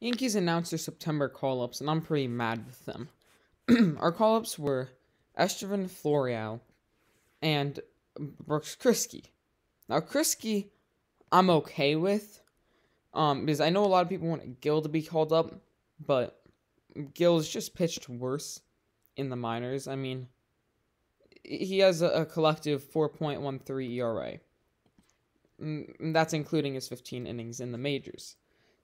Yankees announced their September call ups, and I'm pretty mad with them. Our call ups were Estevan Florial and Brooks Kriske. Now, Kriske, I'm okay with, um, because I know a lot of people want Gil to be called up, but Gil's just pitched worse in the minors. I mean, he has a, collective 4.13 ERA. Mm, that's including his 15 innings in the majors.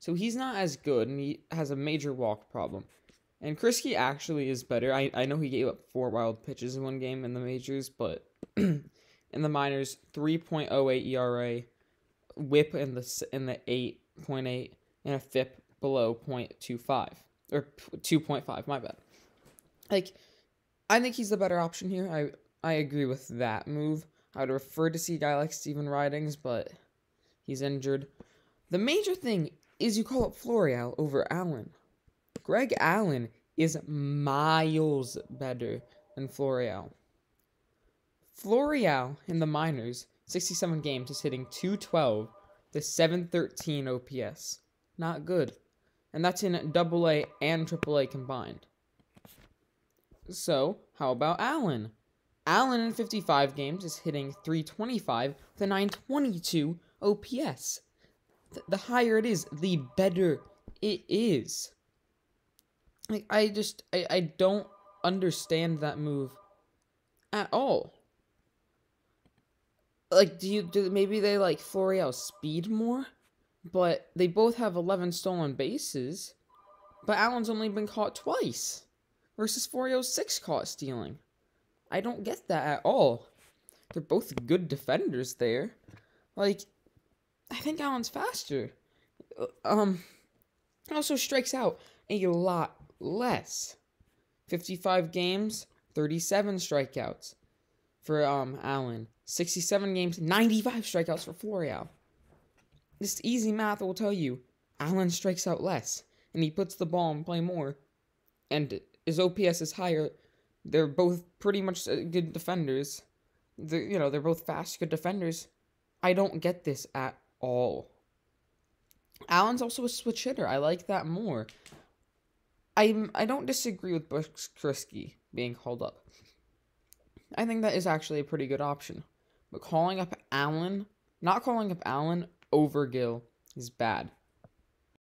So he's not as good, and he has a major walk problem. And Kriske actually is better. I, I know he gave up four wild pitches in one game in the majors, but in the minors, 3.08 ERA, whip in the in the 8.8, and a FIP below 0.25 or 2.5. My bad. Like, I think he's the better option here. I I agree with that move. I would prefer to see a guy like Stephen Ridings, but he's injured. The major thing is you call up Florial over Allen. Greg Allen is miles better than Florial. Florial in the minors, 67 games, is hitting 212 to 713 OPS. Not good. And that's in double A and triple A combined. So, how about Allen? Allen in 55 games is hitting 325 to 922 OPS the higher it is, the better it is. Like I just I, I don't understand that move at all. Like do you do maybe they like Florial speed more? But they both have 11 stolen bases. But Allen's only been caught twice versus Florial's 6 caught stealing. I don't get that at all. They're both good defenders there. Like I think Allen's faster. Uh, um, also strikes out a lot less. 55 games, 37 strikeouts for um Allen. 67 games, 95 strikeouts for Florial. This easy math will tell you Allen strikes out less and he puts the ball in play more. And his OPS is higher. They're both pretty much uh, good defenders. They're, you know, they're both fast, good defenders. I don't get this at all. Allen's also a switch hitter. I like that more. I'm I don't disagree with Brooks Kriske being called up. I think that is actually a pretty good option. But calling up Allen, not calling up Allen over Gil is bad.